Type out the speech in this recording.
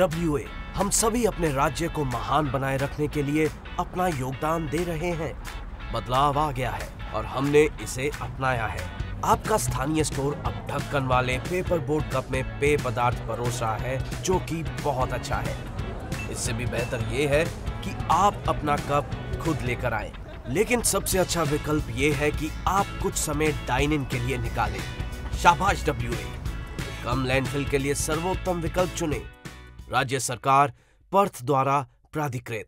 WA हम सभी अपने राज्य को महान बनाए रखने के लिए अपना योगदान दे रहे हैं। बदलाव आ गया है और हमने इसे अपनाया है। आपका स्थानीय स्टोर अब ढक्कन वाले पेपर बोर्ड कप में पेय पदार्थ परोस रहा है, जो कि बहुत अच्छा है। इससे भी बेहतर ये है कि आप अपना कप खुद लेकर आए। लेकिन सबसे अच्छा विकल्प ये है कि आप कुछ समय डाइन इन के लिए निकालें। शाबाश डब्ल्यू कम लैंडफिल के लिए सर्वोत्तम विकल्प चुने। राज्य सरकार पर्थ द्वारा प्राधिकृत।